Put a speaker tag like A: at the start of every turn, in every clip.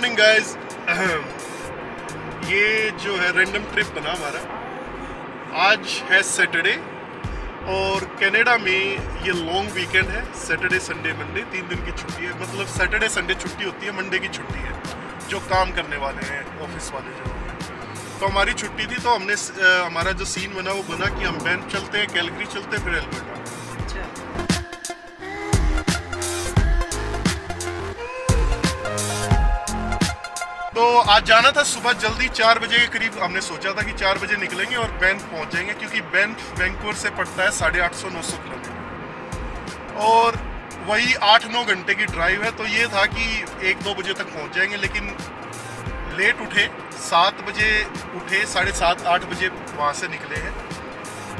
A: Morning guys ये जो है रेंडम ट्रिप बना हमारा। आज है सैटरडे और कनाडा में ये लॉन्ग वीकेंड है। सैटरडे संडे मंडे तीन दिन की छुट्टी है। मतलब सैटरडे संडे छुट्टी होती है मंडे की छुट्टी है, जो काम करने वाले हैं ऑफ़िस वाले जो हैं। तो हमारी छुट्टी थी तो हमने हमारा जो सीन बना, वो बना कि हम बैंक चलते हैं कैलगरी चलते हैं, फिर एल्बर्टा तो आज जाना था सुबह जल्दी चार बजे के करीब। हमने सोचा था कि चार बजे निकलेंगे और बैंक पहुँच जाएँगे, क्योंकि बैंक वैंकूवर से पड़ता है साढ़े आठ सौ नौ सौ किलोमीटर। और वही आठ नौ घंटे की ड्राइव है तो ये था कि एक दो बजे तक पहुँच जाएँगे, लेकिन लेट उठे, सात बजे उठे, साढ़े सात आठ बजे वहाँ से निकले हैं।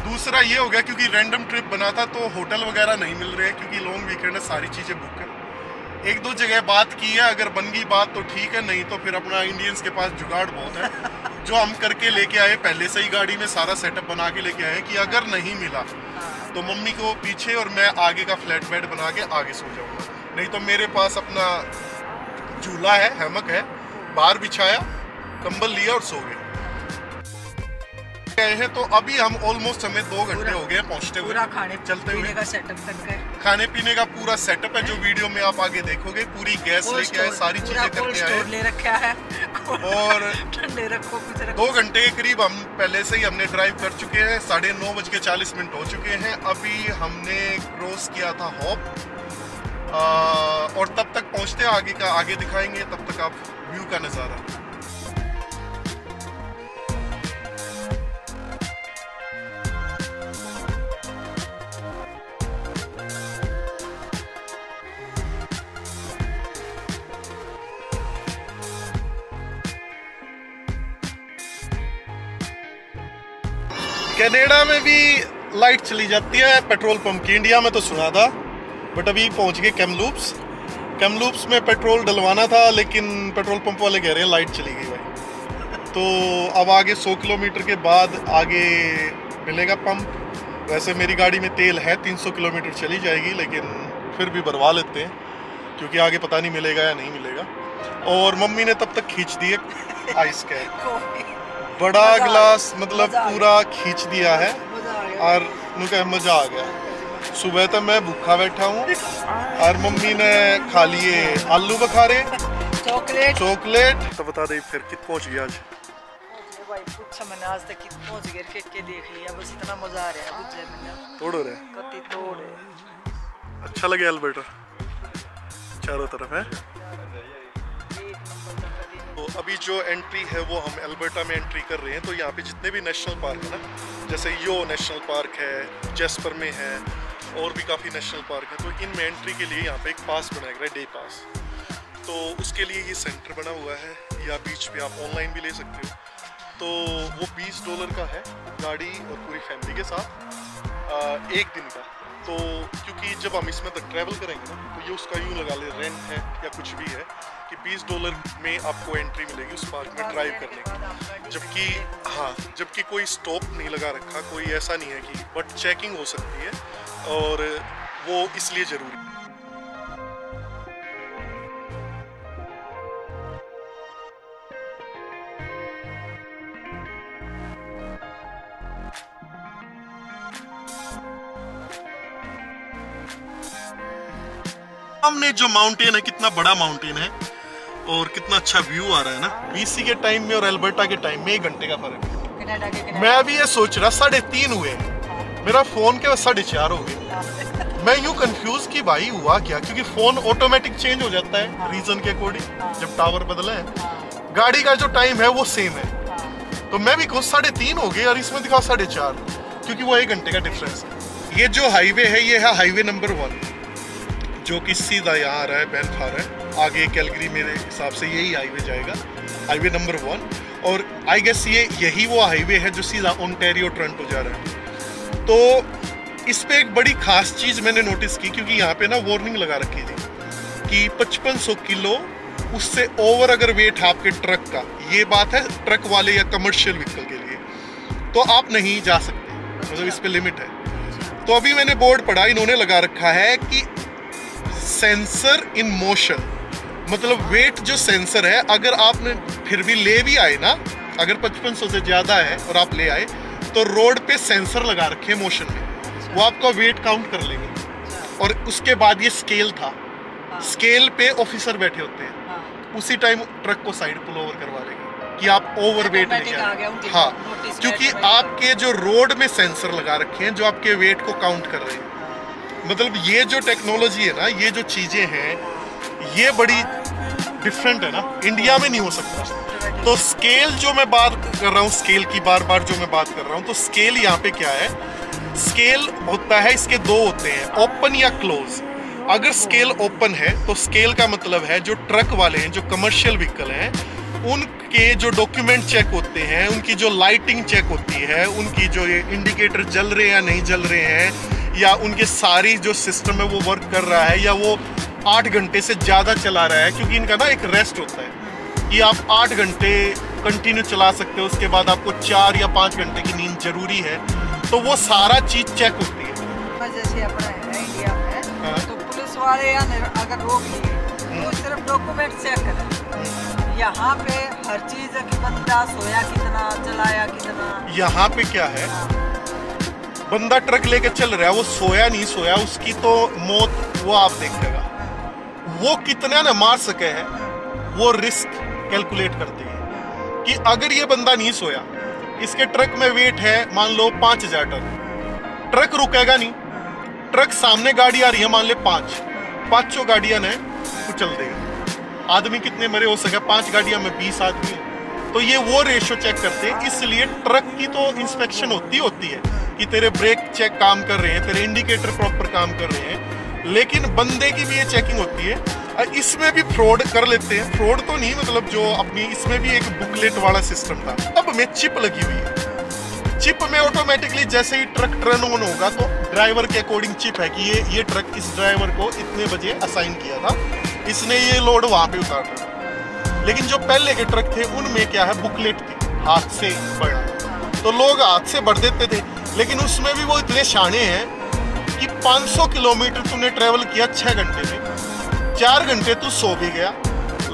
A: दूसरा ये हो गया, क्योंकि रैंडम ट्रिप बना था तो होटल वगैरह नहीं मिल रहे हैं, क्योंकि लॉन्ग वीकेंड है, सारी चीज़ें बुक है। एक दो जगह बात की है अगर बन गई बात तो ठीक है नहीं तो फिर अपना इंडियंस के पास जुगाड़ बहुत है। जो हम करके लेके आए पहले से ही गाड़ी में सारा सेटअप बना के लेके आए कि अगर नहीं मिला तो मम्मी को पीछे और मैं आगे का फ्लैट बेड बना के आगे सो जाऊँगा। नहीं तो मेरे पास अपना झूला है हेमक है बाहर बिछाया कंबल लिया और सो गए। गए हैं तो अभी हम ऑलमोस्ट हमें दो घंटे हो गए पहुँचते हुए।
B: खाने
A: चलते
B: पीने
A: हुए।
B: का सेटअप करके।
A: खाने पीने का पूरा सेटअप है जो वीडियो में आप आगे देखोगे पूरी गैस लेके आए सारी चीज़ें करके आए।
B: ले रखा है।
A: और
B: ठंडे रखो कुछ रखो।
A: दो घंटे के करीब हम पहले से ही हमने ड्राइव कर चुके हैं साढ़े नौ बज के चालीस मिनट हो चुके हैं। अभी हमने क्रॉस किया था हॉप और तब तक पहुँचते हैं आगे का आगे दिखाएँगे तब तक आप व्यू का नज़ारा। कनाडा में भी लाइट चली जाती है पेट्रोल पंप की। इंडिया में तो सुना था बट अभी पहुँच गए कैमलूप्स कैमलूप्स में पेट्रोल डलवाना था लेकिन पेट्रोल पंप वाले कह रहे हैं लाइट चली गई भाई। तो अब आगे 100 किलोमीटर के बाद आगे मिलेगा पंप। वैसे मेरी गाड़ी में तेल है 300 किलोमीटर चली जाएगी लेकिन फिर भी भरवा लेते हैं क्योंकि आगे पता नहीं मिलेगा या नहीं मिलेगा। और मम्मी ने तब तक खींच दिए आइस के
B: कॉफ़ी
A: बड़ा गिलास मतलब पूरा खींच दिया है
B: गया।
A: और उनका मज़ा आ गया। सुबह तक मैं भूखा बैठा हूँ और मम्मी ने खा लिए आलू बखारे
B: चॉकलेट।
A: चॉकलेट। तो बता दे फिर कित पहुँच गया आज?
B: भाई कुछ मैंने आज तक कित पहुँच गए के, के देख लिया बस इतना मज़ा आ रहा है बुझे मैंने
A: तोड़ो रे
B: कति तोड़
A: अच्छा लगे अल्बर्टा चारों तरफ़ है? तो अभी जो एंट्री है वो हम अल्बर्टा में एंट्री कर रहे हैं तो यहाँ पे जितने भी नेशनल पार्क है ना जैसे यो नेशनल पार्क है जेस्पर में है और भी काफ़ी नेशनल पार्क है तो इनमें एंट्री के लिए यहाँ पे एक पास बनाया गया है डे पास तो उसके लिए ये सेंटर बना हुआ है या बीच पे आप ऑनलाइन भी ले सकते हो। तो वो 20 डॉलर का है गाड़ी और पूरी फैमिली के साथ आ, एक दिन का। तो क्योंकि जब हम इसमें तक ट्रैवल करेंगे ना तो ये उसका यूँ लगा ले रेंट है या कुछ भी है कि 20 डॉलर में आपको एंट्री मिलेगी उस पार्क में ड्राइव करने की। जबकि हाँ जबकि कोई स्टॉप नहीं लगा रखा, कोई ऐसा नहीं है कि बट चेकिंग हो सकती है और वो इसलिए ज़रूरी हमने जो माउंटेन है, कितना बड़ा माउंटेन है और कितना अच्छा व्यू आ रहा है ना। बीसी के टाइम में और एल्बर्टा के टाइम में एक घंटे का फ़र्क है। मैं अभी ये सोच रहा साढ़े तीन हुए। मेरा फ़ोन के साढ़े चार हो गए। मैं यूँ कंफ्यूज कि भाई हुआ क्या? क्योंकि फ़ोन ऑटोमेटिक चेंज हो जाता है रीजन के अकॉर्डिंग जब टावर बदले हैं। गाड़ी का जो टाइम है वो सेम है। तो मैं भी खुद साढ़े तीन हो गए और इसमें दिखा साढ़े चार क्योंकि वो एक घंटे का डिफरेंस है। ये जो हाईवे है ये है हाईवे नंबर वन जो कि सीधा यहाँ आ रहा है बैंक आ रहा है। आगे कैलगरी मेरे हिसाब से यही हाईवे जाएगा हाईवे नंबर वन। और आई गेस ये यही वो हाईवे है जो सीधा ओंटेरियो टोरंटो जा रहा है। तो इस पर एक बड़ी खास चीज़ मैंने नोटिस की क्योंकि यहाँ पे ना वार्निंग लगा रखी थी कि 5500 किलो उससे ओवर अगर वेट है आपके ट्रक का ये बात है ट्रक वाले या कमर्शियल व्हीकल के लिए। तो आप नहीं जा सकते मतलब इस पे लिमिट है। तो अभी मैंने बोर्ड पढ़ा इन्होंने लगा रखा है कि सेंसर इन मोशन मतलब वेट जो सेंसर है अगर आपने फिर भी ले भी आए ना अगर 5500 से ज़्यादा है और आप ले आए तो रोड पे सेंसर लगा रखे मोशन में। वो आपका वेट काउंट कर लेंगे। और उसके बाद ये स्केल था। स्केल पे ऑफिसर बैठे होते हैं।
B: हाँ।
A: उसी टाइम ट्रक को साइड पुल ओवर करवा लेंगे कि आप ओवर वेट लेके आए। हाँ क्योंकि आपके जो रोड में सेंसर लगा रखे हैं जो आपके वेट को काउंट कर रहे हैं। मतलब ये जो टेक्नोलॉजी है ना ये जो चीज़ें हैं ये बड़ी डिफरेंट है ना। इंडिया में नहीं हो सकता। तो स्केल जो मैं बात कर रहा हूँ स्केल की बार बार जो मैं बात कर रहा हूँ तो स्केल यहाँ पे क्या है? स्केल होता है, इसके दो होते हैं ओपन या क्लोज अगर स्केल ओपन है तो स्केल का मतलब है जो ट्रक वाले हैं, जो कमर्शियल व्हीकल हैं, उनके जो डॉक्यूमेंट चेक होते हैं, उनकी जो लाइटिंग चेक होती है, उनकी जो ये इंडिकेटर जल रहे हैं या नहीं जल रहे हैं, या उनके सारी जो सिस्टम है वो वर्क कर रहा है, या वो आठ घंटे से ज़्यादा चला रहा है क्योंकि इनका ना एक रेस्ट होता है। कि आप आठ घंटे कंटिन्यू चला सकते हो उसके बाद आपको चार या पाँच घंटे की नींद ज़रूरी है तो वो सारा चीज़ चेक होती है।
B: जैसे अपना है इंडिया में
A: हाँ।
B: तो पुलिस वाले अगर रोक लिए तो सिर्फ़ डॉक्यूमेंट चेक करें। यहाँ पे हर चीज़ है कि बंदा सोया कितना चलाया कितना।
A: यहाँ पे क्या है? बंदा ट्रक लेके चल रहा है वो सोया नहीं सोया उसकी तो मौत वो आप देखेगा वो कितना ना मार सके है, वो रिस्क कैलकुलेट करते हैं कि अगर ये बंदा नहीं सोया, इसके ट्रक में वेट है, मान लो पाँच हज़ार टन। ट्रक रुकेगा नहीं। ट्रक सामने गाड़ी आ रही है, मान ले पाँच। पाँचों गाड़ियाँ ने कुचल देगा। आदमी कितने मरे हो सके, पाँच गाड़ियाँ में बीस आदमी। तो ये वो रेशो चेक करते हैं, इसलिए ट्रक की तो इंस्पेक्शन होती होती है कि तेरे ब्रेक चेक काम कर रहे हैं, तेरे इंडिकेटर प्रॉपर काम कर रहे हैं। लेकिन बंदे की भी ये चेकिंग होती है। इसमें भी फ्रॉड कर लेते हैं। फ्रॉड तो नहीं मतलब जो अपनी, इसमें भी एक बुकलेट वाला सिस्टम था। अब में चिप लगी हुई है। चिप में ऑटोमेटिकली जैसे ही ट्रक टर्न ऑन होगा तो ड्राइवर के अकॉर्डिंग चिप है कि ये ये ट्रक इस ड्राइवर को इतने बजे असाइन किया था। इसने ये लोड वहाँ पे उतारना लेकिन जो पहले के ट्रक थे, उनमें क्या है? बुकलेट थी। हाथ से बढ़ना तो लोग हाथ से बढ़ देते थे। लेकिन उसमें भी वो इतने शाने हैं कि 500 किलोमीटर तूने ट्रेवल किया छः घंटे में। चार घंटे तू सो भी गया।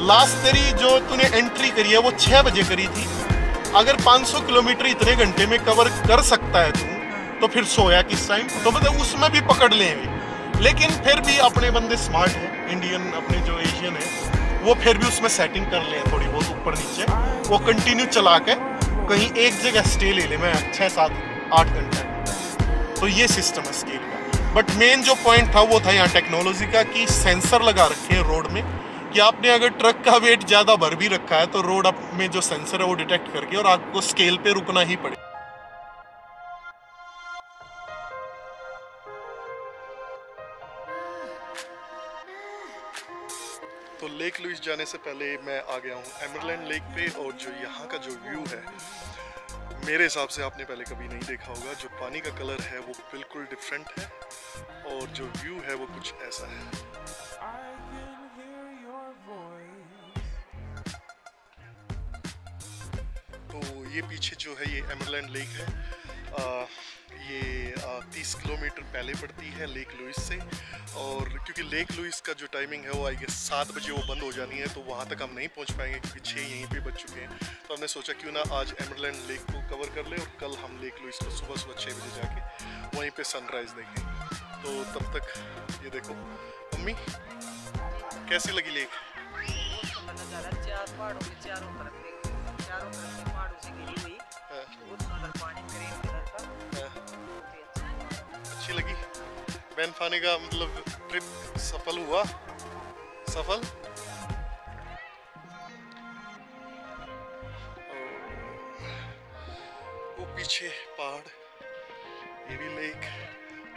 A: लास्ट तेरी जो तूने एंट्री करी है, वो छः बजे करी थी। अगर 500 किलोमीटर इतने घंटे में कवर कर सकता है तू तो फिर सोया किस टाइम तो मतलब उसमें भी पकड़ लेंगे लेकिन फिर भी अपने बंदे स्मार्ट हैं इंडियन अपने जो एशियन है, वो फिर भी उसमें सेटिंग कर लें थोड़ी बहुत ऊपर नीचे। वो कंटिन्यू चला के कहीं एक जगह स्टे ले ले मैं छः सात, आठ घंटे। तो ये सिस्टम है स्केल का। बट मेन जो पॉइंट था वो था यहाँ टेक्नोलॉजी का कि सेंसर लगा रखे हैं रोड में कि आपने अगर ट्रक का वेट ज़्यादा भर भी रखा है तो रोड अप में जो सेंसर है वो डिटेक्ट करके और आपको स्केल पे रुकना ही पड़े। तो लेक लुइस जाने से पहले मैं आ गया हूँ एमरलैंड लेक पे और जो यहाँ का जो व्यू है मेरे हिसाब से आपने पहले कभी नहीं देखा होगा। जो पानी का कलर है, वो बिल्कुल डिफरेंट है और जो व्यू है, वो कुछ ऐसा है। तो ये पीछे जो है, ये एमरलैंड लेक है। किलोमीटर पहले पड़ती है लेक लुइस से। और क्योंकि लेक लुइस का जो टाइमिंग है वो आई गेस सात बजे वो बंद हो जानी है तो वहाँ तक हम नहीं पहुँच पाएँगे क्योंकि छः यहीं पे बज चुके हैं। तो हमने सोचा क्यों ना आज एमरलैंड लेक को कवर कर ले और कल हम लेक लुइस को सुबह सुबह छः बजे जाके वहीं पर सनराइज देखें। तो तब तक ये देखो। मम्मी, कैसी लगी लेक
B: अच्छा
A: लगी। बैन फाने का मतलब ट्रिप सफल हुआ। सफल। वो पीछे पहाड़ ये भी लेक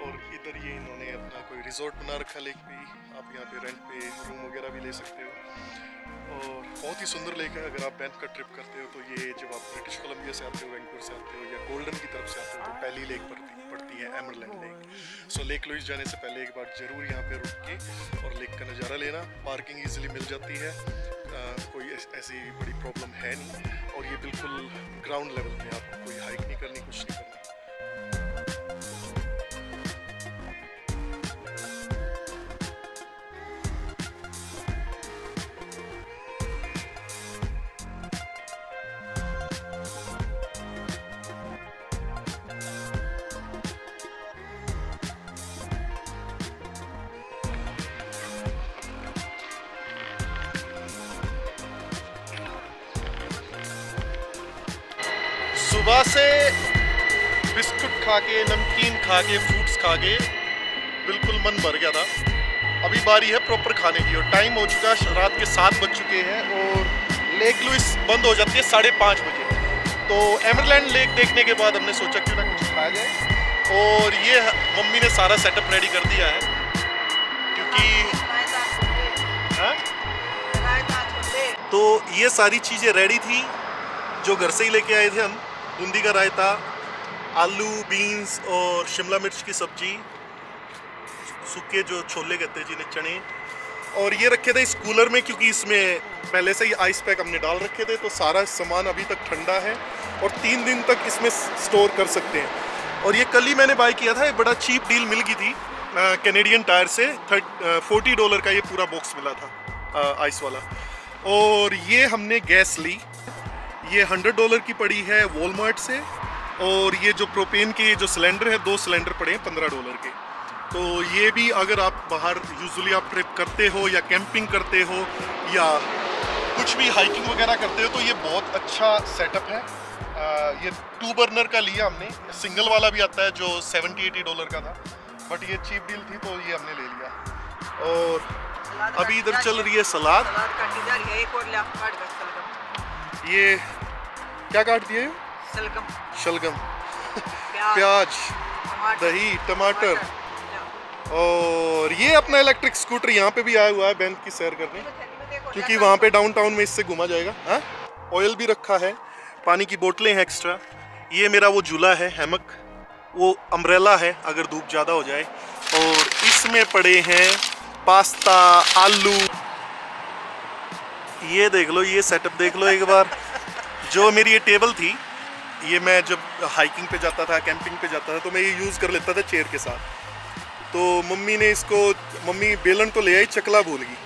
A: और इधर ये इन्होंने अपना कोई रिजॉर्ट बना रखा लेक भी आप यहाँ पे रेंट पे रूम वगैरह भी ले सकते हो। और बहुत ही सुंदर लेक है। अगर आप बैंक का ट्रिप करते हो तो ये जब आप ब्रिटिश कोलंबिया से आते हो वैंकूवर से आते हो या गोल्डन की तरफ़ से आते हो तो पहली लेक पड़ती पड़ती है Emerald Lake so Lake Louise जाने से पहले एक बार ज़रूर यहाँ पे रुक के और लेक का नज़ारा लेना। पार्किंग ईजिली मिल जाती है। आ, कोई ऐसी बड़ी प्रॉब्लम है नहीं। और ये बिल्कुल ग्राउंड लेवल पे आपको कोई हाइक नहीं करनी कुछ नहीं करना। से बिस्कुट खा के नमकीन खा के फ्रूट्स खा के बिल्कुल मन भर गया था। अभी बारी है प्रॉपर खाने की और टाइम हो चुका है, रात के सात बज चुके हैं और लेक लुइस बंद हो जाती है साढ़े पाँच बजे। तो एमरलैंड लेक देखने के बाद हमने सोचा क्यों ना कुछ खाया जाए। और ये मम्मी ने सारा सेटअप रेडी कर दिया है। क्योंकि हाँ? तो ये सारी चीज़ें रेडी थी, जो घर से ही लेके आए थे हम। बूंदी का रायता आलू बीन्स और शिमला मिर्च की सब्ज़ी सूखे जो छोले कहते हैं जिन्हें चने और ये रखे थे इस कूलर में क्योंकि इसमें पहले से ही आइस पैक हमने डाल रखे थे तो सारा सामान अभी तक ठंडा है और तीन दिन तक इसमें स्टोर कर सकते हैं। और ये कल ही मैंने बाय किया था एक बड़ा चीप डील मिल गई थी कैनेडियन टायर से थर्ट फोर्टी डॉलर का ये पूरा बॉक्स मिला था आ, आइस वाला। और ये हमने गैस ली ये हंड्रेड डॉलर की पड़ी है वॉलमार्ट से और ये जो प्रोपेन के जो सिलेंडर है दो सिलेंडर पड़े हैं पंद्रह डॉलर के। तो ये भी अगर आप बाहर यूजुअली आप ट्रिप करते हो या कैंपिंग करते हो या कुछ भी हाइकिंग वगैरह करते हो तो ये बहुत अच्छा सेटअप है। आ, ये टू बर्नर का लिया हमने। सिंगल वाला भी आता है जो 70 80 डॉलर का था। बट ये चीप डील थी तो ये हमने ले लिया। और अभी इधर चल रही है सलाद। ये क्या काट दिए? शलगम। शलगम। प्याज। दही टमाटर। और ये अपना इलेक्ट्रिक स्कूटर यहाँ पे भी आया हुआ है बैंक की सैर करने। क्योंकि वहाँ पे डाउनटाउन में इससे घुमा जाएगा हाँ? ऑयल भी रखा है पानी की बोतलें हैं एक्स्ट्रा ये मेरा वो झूला है हेमक वो अम्ब्रेला है अगर धूप ज़्यादा हो जाए। और इसमें पड़े हैं पास्ता आलू। ये देख लो ये सेटअप देख लो एक बार। जो मेरी ये टेबल थी ये मैं जब हाइकिंग पे जाता था कैंपिंग पे जाता था तो मैं ये यूज़ कर लेता था चेयर के साथ। तो मम्मी ने इसको मम्मी बेलन तो ले आई चकला भूल गई।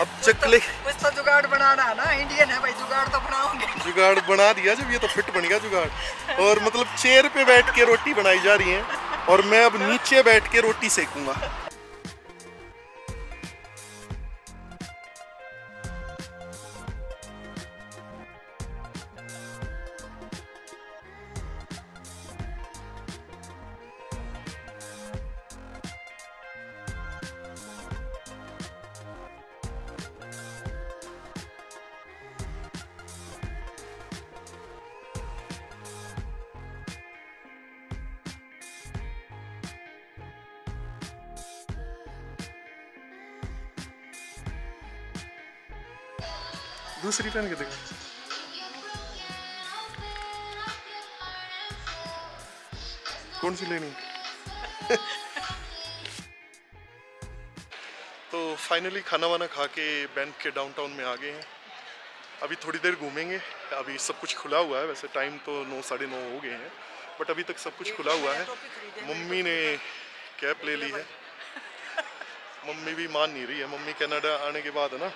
A: अब चकले
B: कुछ तो जुगाड़ बनाना है ना इंडियन है भाई जुगाड़ तो बनाओगे।
A: जुगाड़ बना दिया जब ये तो फिट बन गया जुगाड़। और मतलब चेयर पे बैठ के रोटी बनाई जा रही है और मैं अब नीचे बैठ के रोटी सेकूँगा। दूसरी पहन के देखो। कौन सी लेनी? तो फाइनली खाना वाना खा के बैंक के डाउनटाउन में आ गए हैं। अभी थोड़ी देर घूमेंगे अभी सब कुछ खुला हुआ है वैसे टाइम तो नौ साढ़े नौ हो गए हैं। बट अभी तक सब कुछ खुला हुआ है। मम्मी ने कैब ले ली है। मम्मी भी मान नहीं रही है। मम्मी कनाडा आने के बाद है ना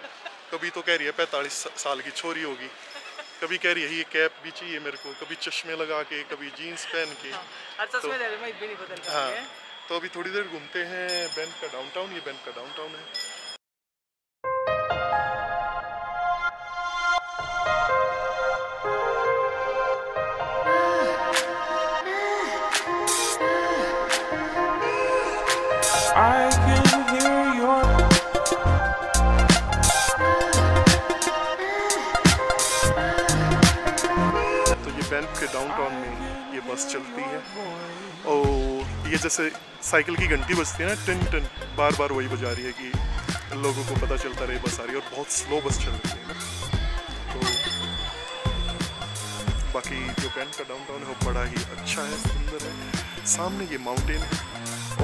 A: कभी तो कह रही है पैंतालीस साल की छोरी होगी। कभी कह रही है ये कैप भी चाहिए मेरे को। कभी चश्मे लगा के कभी जीन्स पहन के।
B: हाँ, तो,
A: हाँ तो अभी थोड़ी देर घूमते हैं बैंक का डाउनटाउन ये बैंक का डाउनटाउन है। I can के डाउनटाउन में ये बस चलती है। और ये जैसे साइकिल की घंटी बजती है ना, टन टन बार बार वही बजा रही है कि लोगों को पता चलता रहे बस आ रही है और बहुत स्लो बस चल रही है ना। तो बाकी जो बैंक का डाउनटाउन है, वो बड़ा ही अच्छा है, सुंदर है। सामने ये माउंटेन है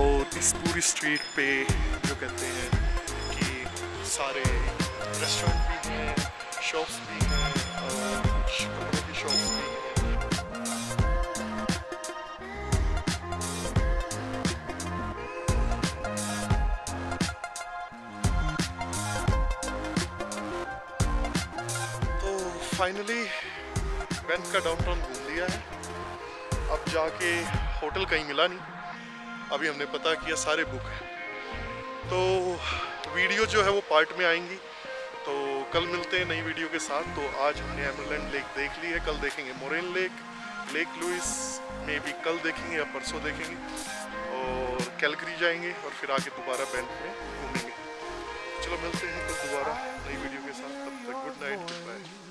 A: और इस पूरी स्ट्रीट पे जो कहते हैं कि सारे रेस्टोरेंट भी हैं शॉप्स भी हैं। फाइनली बैंक का डाउनटाउन घूम लिया है। अब जाके होटल कहीं मिला नहीं। अभी हमने पता किया सारे बुक हैं। तो वीडियो जो है वो पार्ट में आएँगी। तो कल मिलते हैं नई वीडियो के साथ। तो आज हमने एमरलैंड लेक देख ली है। कल देखेंगे मोरेन लेक लेक लुइस में भी कल देखेंगे या परसों देखेंगे। और कैलगरी जाएँगे और फिर आके दोबारा बैंक में घूमेंगे। चलो मिलते हैं कल दोबारा नई वीडियो के साथ। तब तक गुड नाइट बाय